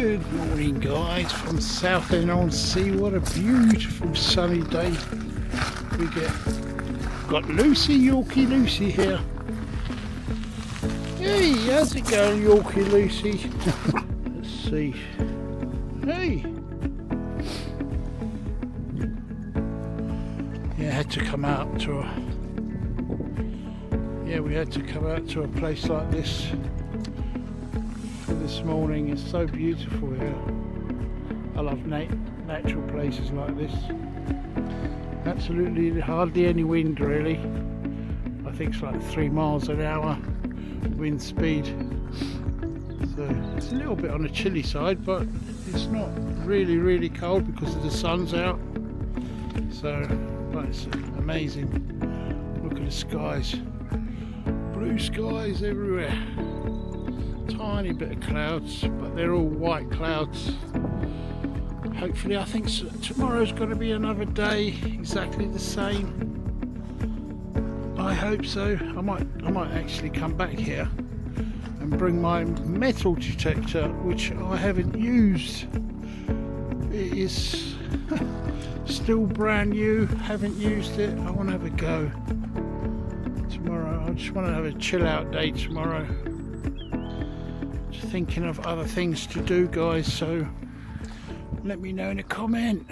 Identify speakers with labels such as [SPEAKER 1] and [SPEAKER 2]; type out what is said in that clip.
[SPEAKER 1] Good morning guys from Southend on Sea. What a beautiful sunny day we get. Got Lucy, Yorkie Lucy here. Hey, how's it going Yorkie Lucy? Let's see. Hey. Yeah, had to come out to a yeah we had to come out to a place like this this morning. It's so beautiful here. I love nat natural places like this. Absolutely hardly any wind really. I think it's like three miles an hour wind speed. So it's a little bit on the chilly side, but it's not really, really cold because the sun's out. So, it's amazing. Look at the skies. Blue skies everywhere tiny bit of clouds, but they're all white clouds. Hopefully, I think tomorrow's going to be another day exactly the same. I hope so. I might, I might actually come back here and bring my metal detector, which I haven't used. It is still brand new. Haven't used it. I want to have a go tomorrow. I just want to have a chill out day tomorrow thinking of other things to do guys so let me know in a comment